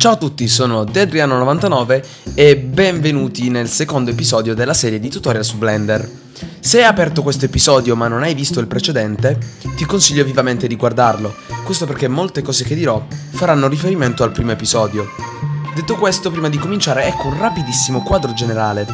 Ciao a tutti, sono Dedriano99 e benvenuti nel secondo episodio della serie di tutorial su Blender. Se hai aperto questo episodio ma non hai visto il precedente, ti consiglio vivamente di guardarlo, questo perché molte cose che dirò faranno riferimento al primo episodio. Detto questo, prima di cominciare, ecco un rapidissimo quadro generale.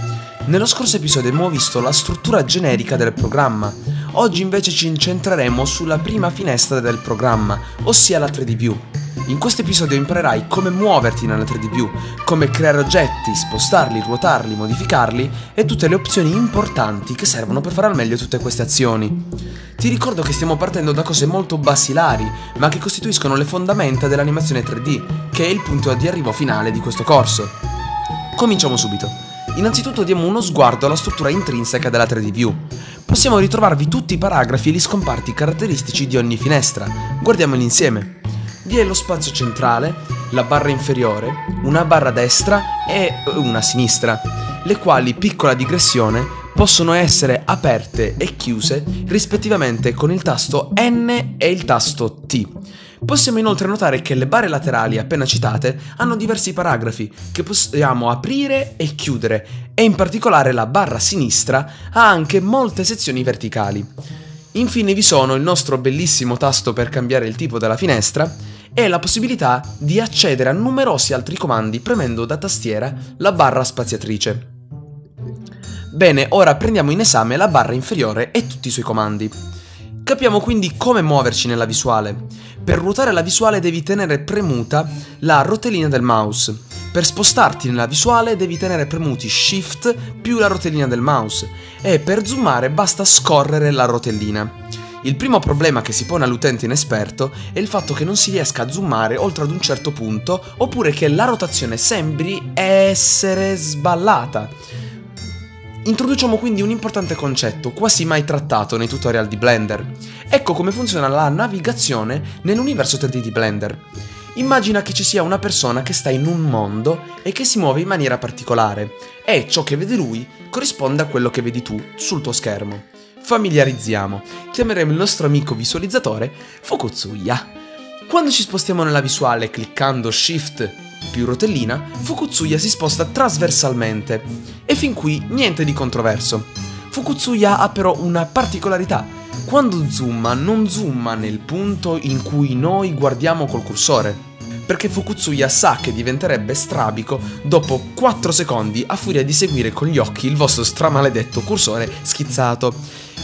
Nello scorso episodio abbiamo visto la struttura generica del programma, oggi invece ci incentreremo sulla prima finestra del programma, ossia la 3D View. In questo episodio imparerai come muoverti nella 3D View, come creare oggetti, spostarli, ruotarli, modificarli e tutte le opzioni importanti che servono per fare al meglio tutte queste azioni. Ti ricordo che stiamo partendo da cose molto basilari, ma che costituiscono le fondamenta dell'animazione 3D, che è il punto di arrivo finale di questo corso. Cominciamo subito. Innanzitutto diamo uno sguardo alla struttura intrinseca della 3D View. Possiamo ritrovarvi tutti i paragrafi e gli scomparti caratteristici di ogni finestra. Guardiamoli insieme vi è lo spazio centrale, la barra inferiore, una barra destra e una sinistra, le quali, piccola digressione, possono essere aperte e chiuse rispettivamente con il tasto N e il tasto T. Possiamo inoltre notare che le barre laterali appena citate hanno diversi paragrafi che possiamo aprire e chiudere e in particolare la barra sinistra ha anche molte sezioni verticali. Infine vi sono il nostro bellissimo tasto per cambiare il tipo della finestra e la possibilità di accedere a numerosi altri comandi premendo da tastiera la barra spaziatrice. Bene, ora prendiamo in esame la barra inferiore e tutti i suoi comandi. Capiamo quindi come muoverci nella visuale. Per ruotare la visuale devi tenere premuta la rotellina del mouse. Per spostarti nella visuale devi tenere premuti Shift più la rotellina del mouse e per zoomare basta scorrere la rotellina. Il primo problema che si pone all'utente inesperto è il fatto che non si riesca a zoomare oltre ad un certo punto oppure che la rotazione sembri essere sballata. Introduciamo quindi un importante concetto, quasi mai trattato nei tutorial di Blender. Ecco come funziona la navigazione nell'universo 3D di Blender. Immagina che ci sia una persona che sta in un mondo e che si muove in maniera particolare, e ciò che vede lui corrisponde a quello che vedi tu sul tuo schermo familiarizziamo. Chiameremo il nostro amico visualizzatore Fukutsuya. Quando ci spostiamo nella visuale cliccando Shift più rotellina, Fukutsuya si sposta trasversalmente. E fin qui niente di controverso. Fukutsuya ha però una particolarità. Quando zooma, non zooma nel punto in cui noi guardiamo col cursore perché Fukutsuya sa che diventerebbe strabico dopo 4 secondi a furia di seguire con gli occhi il vostro stramaledetto cursore schizzato.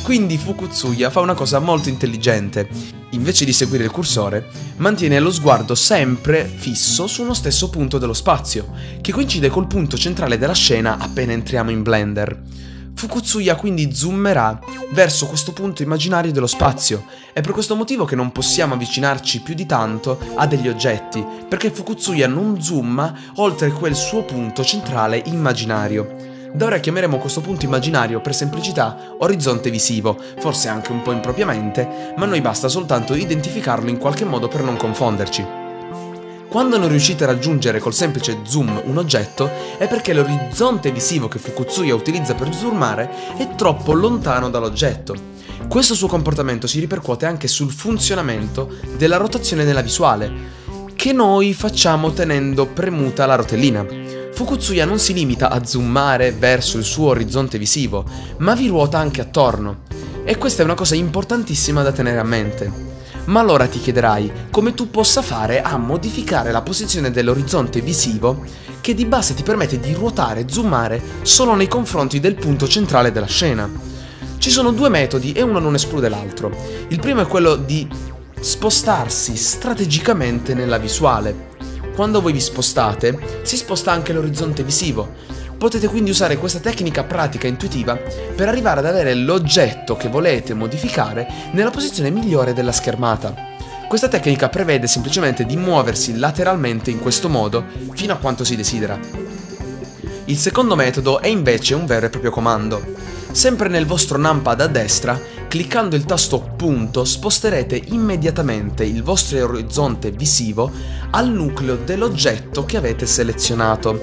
Quindi Fukutsuya fa una cosa molto intelligente. Invece di seguire il cursore, mantiene lo sguardo sempre fisso su uno stesso punto dello spazio, che coincide col punto centrale della scena appena entriamo in Blender. Fukutsuya quindi zoomerà verso questo punto immaginario dello spazio. È per questo motivo che non possiamo avvicinarci più di tanto a degli oggetti, perché Fukutsuya non zooma oltre quel suo punto centrale immaginario. Da ora chiameremo questo punto immaginario per semplicità orizzonte visivo, forse anche un po' impropriamente, ma a noi basta soltanto identificarlo in qualche modo per non confonderci. Quando non riuscite a raggiungere col semplice zoom un oggetto è perché l'orizzonte visivo che Fukutsuya utilizza per zoomare è troppo lontano dall'oggetto. Questo suo comportamento si ripercuote anche sul funzionamento della rotazione nella visuale, che noi facciamo tenendo premuta la rotellina. Fukutsuya non si limita a zoomare verso il suo orizzonte visivo, ma vi ruota anche attorno. E questa è una cosa importantissima da tenere a mente. Ma allora ti chiederai come tu possa fare a modificare la posizione dell'orizzonte visivo che di base ti permette di ruotare e zoomare solo nei confronti del punto centrale della scena. Ci sono due metodi e uno non esclude l'altro. Il primo è quello di spostarsi strategicamente nella visuale, quando voi vi spostate, si sposta anche l'orizzonte visivo. Potete quindi usare questa tecnica pratica e intuitiva per arrivare ad avere l'oggetto che volete modificare nella posizione migliore della schermata. Questa tecnica prevede semplicemente di muoversi lateralmente in questo modo fino a quanto si desidera. Il secondo metodo è invece un vero e proprio comando. Sempre nel vostro numpad a destra Cliccando il tasto punto sposterete immediatamente il vostro orizzonte visivo al nucleo dell'oggetto che avete selezionato.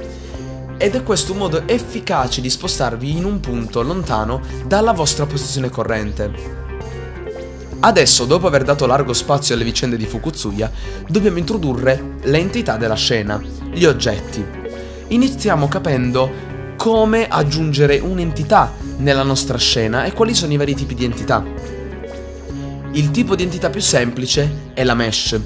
Ed è questo un modo efficace di spostarvi in un punto lontano dalla vostra posizione corrente. Adesso, dopo aver dato largo spazio alle vicende di Fukutsuya, dobbiamo introdurre l'entità della scena, gli oggetti. Iniziamo capendo come aggiungere un'entità nella nostra scena e quali sono i vari tipi di entità. Il tipo di entità più semplice è la mesh,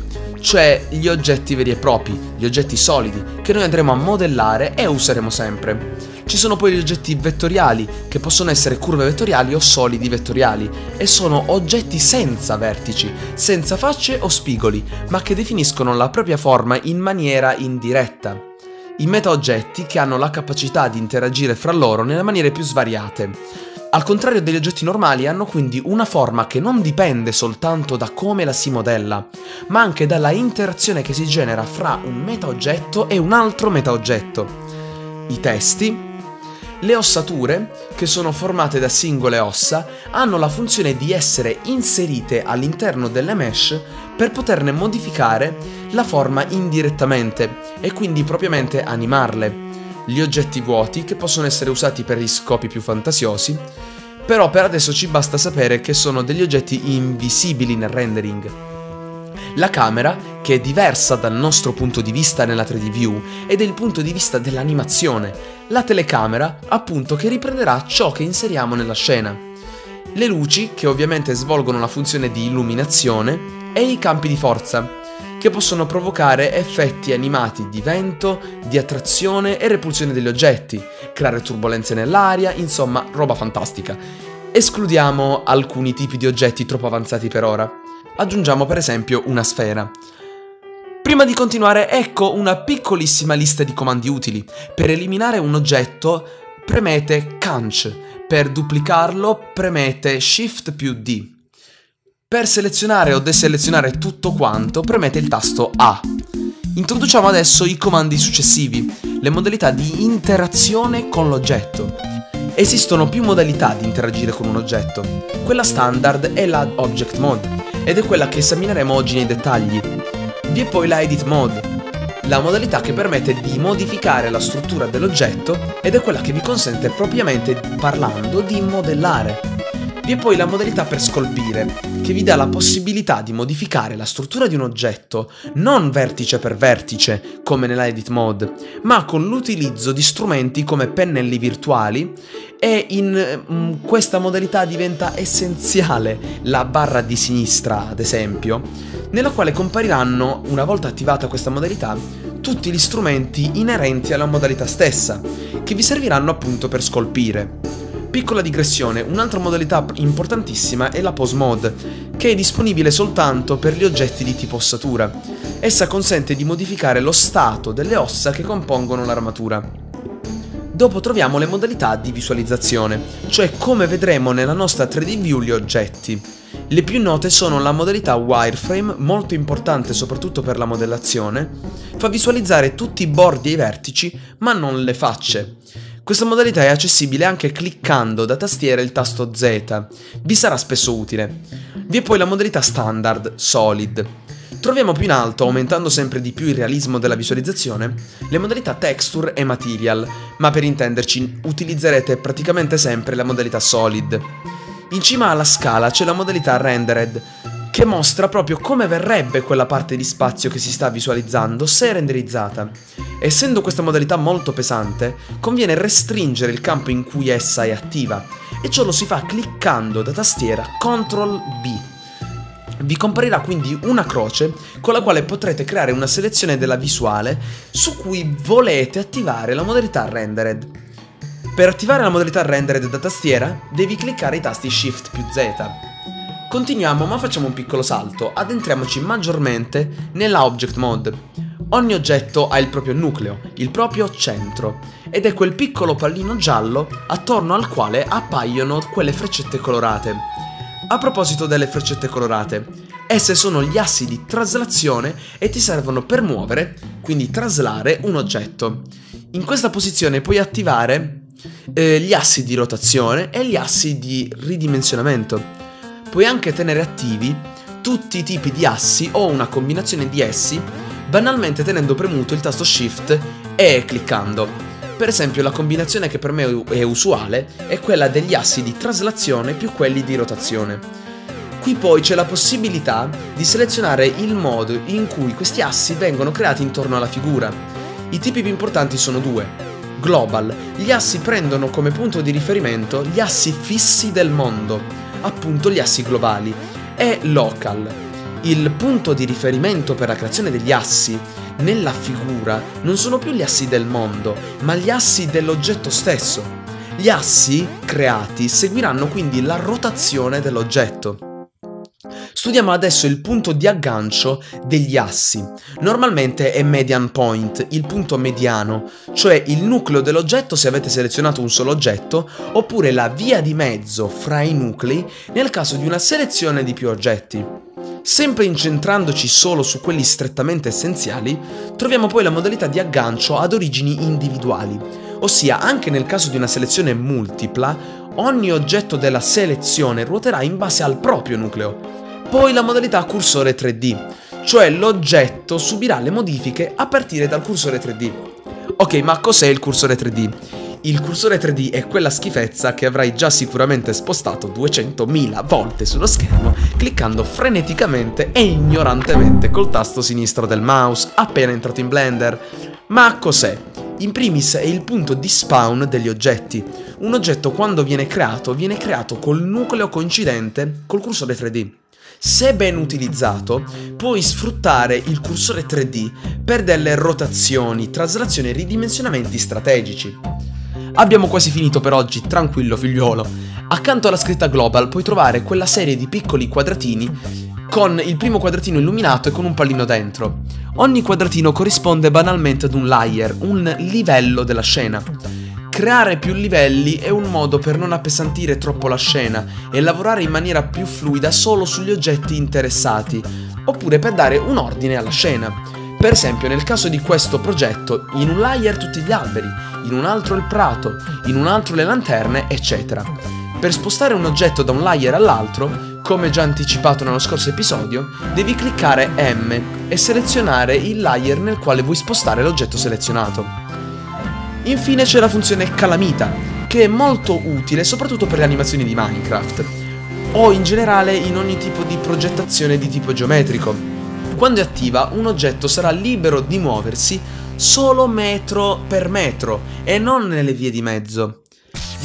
cioè gli oggetti veri e propri, gli oggetti solidi, che noi andremo a modellare e useremo sempre. Ci sono poi gli oggetti vettoriali, che possono essere curve vettoriali o solidi vettoriali, e sono oggetti senza vertici, senza facce o spigoli, ma che definiscono la propria forma in maniera indiretta. I meta-oggetti che hanno la capacità di interagire fra loro nelle maniere più svariate. Al contrario degli oggetti normali hanno quindi una forma che non dipende soltanto da come la si modella, ma anche dalla interazione che si genera fra un meta-oggetto e un altro meta-oggetto. I testi, le ossature, che sono formate da singole ossa, hanno la funzione di essere inserite all'interno delle mesh per poterne modificare la forma indirettamente e quindi propriamente animarle gli oggetti vuoti che possono essere usati per gli scopi più fantasiosi, però per adesso ci basta sapere che sono degli oggetti invisibili nel rendering. La camera, che è diversa dal nostro punto di vista nella 3D view, è il punto di vista dell'animazione. La telecamera, appunto, che riprenderà ciò che inseriamo nella scena. Le luci, che ovviamente svolgono la funzione di illuminazione, e i campi di forza, che possono provocare effetti animati di vento, di attrazione e repulsione degli oggetti, creare turbulenze nell'aria, insomma, roba fantastica. Escludiamo alcuni tipi di oggetti troppo avanzati per ora. Aggiungiamo per esempio una sfera. Prima di continuare, ecco una piccolissima lista di comandi utili. Per eliminare un oggetto premete Canch, per duplicarlo premete Shift più D. Per selezionare o deselezionare tutto quanto premete il tasto A. Introduciamo adesso i comandi successivi, le modalità di interazione con l'oggetto. Esistono più modalità di interagire con un oggetto. Quella standard è la Object Mode, ed è quella che esamineremo oggi nei dettagli. Vi è poi la Edit Mode, la modalità che permette di modificare la struttura dell'oggetto ed è quella che vi consente propriamente parlando di modellare. Vi è poi la modalità per scolpire, che vi dà la possibilità di modificare la struttura di un oggetto non vertice per vertice, come nella Edit Mode, ma con l'utilizzo di strumenti come pennelli virtuali e in um, questa modalità diventa essenziale la barra di sinistra, ad esempio, nella quale compariranno, una volta attivata questa modalità, tutti gli strumenti inerenti alla modalità stessa, che vi serviranno appunto per scolpire. Piccola digressione, un'altra modalità importantissima è la pose mode, che è disponibile soltanto per gli oggetti di tipo ossatura. Essa consente di modificare lo stato delle ossa che compongono l'armatura. Dopo troviamo le modalità di visualizzazione, cioè come vedremo nella nostra 3D view gli oggetti. Le più note sono la modalità wireframe, molto importante soprattutto per la modellazione, fa visualizzare tutti i bordi e i vertici, ma non le facce. Questa modalità è accessibile anche cliccando da tastiera il tasto Z, vi sarà spesso utile. Vi è poi la modalità standard, solid. Troviamo più in alto, aumentando sempre di più il realismo della visualizzazione, le modalità texture e material, ma per intenderci utilizzerete praticamente sempre la modalità solid. In cima alla scala c'è la modalità rendered, che mostra proprio come verrebbe quella parte di spazio che si sta visualizzando se renderizzata. Essendo questa modalità molto pesante, conviene restringere il campo in cui essa è attiva, e ciò lo si fa cliccando da tastiera CTRL B. Vi comparirà quindi una croce con la quale potrete creare una selezione della visuale su cui volete attivare la modalità rendered. Per attivare la modalità rendered da tastiera, devi cliccare i tasti Shift più Z. Continuiamo ma facciamo un piccolo salto, addentriamoci maggiormente nella Object Mode. Ogni oggetto ha il proprio nucleo, il proprio centro, ed è quel piccolo pallino giallo attorno al quale appaiono quelle freccette colorate. A proposito delle freccette colorate, esse sono gli assi di traslazione e ti servono per muovere, quindi traslare, un oggetto. In questa posizione puoi attivare eh, gli assi di rotazione e gli assi di ridimensionamento puoi anche tenere attivi tutti i tipi di assi o una combinazione di essi, banalmente tenendo premuto il tasto Shift e cliccando. Per esempio la combinazione che per me è usuale è quella degli assi di traslazione più quelli di rotazione. Qui poi c'è la possibilità di selezionare il modo in cui questi assi vengono creati intorno alla figura. I tipi più importanti sono due. Global, gli assi prendono come punto di riferimento gli assi fissi del mondo, appunto gli assi globali, e Local. Il punto di riferimento per la creazione degli assi nella figura non sono più gli assi del mondo, ma gli assi dell'oggetto stesso. Gli assi creati seguiranno quindi la rotazione dell'oggetto. Studiamo adesso il punto di aggancio degli assi. Normalmente è median point, il punto mediano, cioè il nucleo dell'oggetto se avete selezionato un solo oggetto, oppure la via di mezzo fra i nuclei nel caso di una selezione di più oggetti. Sempre incentrandoci solo su quelli strettamente essenziali, troviamo poi la modalità di aggancio ad origini individuali, ossia anche nel caso di una selezione multipla, ogni oggetto della selezione ruoterà in base al proprio nucleo, poi la modalità cursore 3D, cioè l'oggetto subirà le modifiche a partire dal cursore 3D. Ok, ma cos'è il cursore 3D? Il cursore 3D è quella schifezza che avrai già sicuramente spostato 200.000 volte sullo schermo cliccando freneticamente e ignorantemente col tasto sinistro del mouse appena entrato in Blender. Ma cos'è? In primis è il punto di spawn degli oggetti. Un oggetto quando viene creato viene creato col nucleo coincidente col cursore 3D. Se ben utilizzato, puoi sfruttare il cursore 3D per delle rotazioni, traslazioni e ridimensionamenti strategici. Abbiamo quasi finito per oggi, tranquillo figliolo. Accanto alla scritta global puoi trovare quella serie di piccoli quadratini con il primo quadratino illuminato e con un pallino dentro. Ogni quadratino corrisponde banalmente ad un layer, un livello della scena. Creare più livelli è un modo per non appesantire troppo la scena e lavorare in maniera più fluida solo sugli oggetti interessati, oppure per dare un ordine alla scena. Per esempio, nel caso di questo progetto, in un layer tutti gli alberi, in un altro il prato, in un altro le lanterne, eccetera. Per spostare un oggetto da un layer all'altro, come già anticipato nello scorso episodio, devi cliccare M e selezionare il layer nel quale vuoi spostare l'oggetto selezionato. Infine c'è la funzione calamita, che è molto utile soprattutto per le animazioni di Minecraft, o in generale in ogni tipo di progettazione di tipo geometrico. Quando è attiva, un oggetto sarà libero di muoversi solo metro per metro e non nelle vie di mezzo.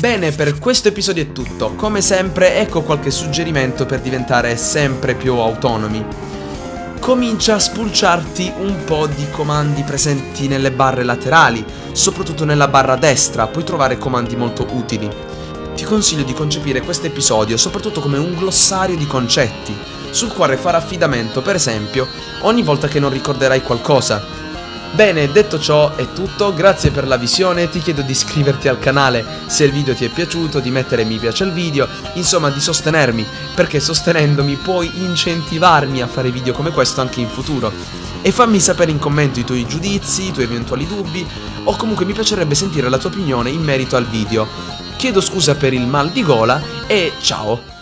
Bene, per questo episodio è tutto. Come sempre, ecco qualche suggerimento per diventare sempre più autonomi comincia a spulciarti un po' di comandi presenti nelle barre laterali, soprattutto nella barra destra, puoi trovare comandi molto utili. Ti consiglio di concepire questo episodio soprattutto come un glossario di concetti, sul quale fare affidamento, per esempio, ogni volta che non ricorderai qualcosa, Bene, detto ciò è tutto, grazie per la visione, ti chiedo di iscriverti al canale se il video ti è piaciuto, di mettere mi piace al video, insomma di sostenermi, perché sostenendomi puoi incentivarmi a fare video come questo anche in futuro. E fammi sapere in commento i tuoi giudizi, i tuoi eventuali dubbi, o comunque mi piacerebbe sentire la tua opinione in merito al video. Chiedo scusa per il mal di gola e ciao!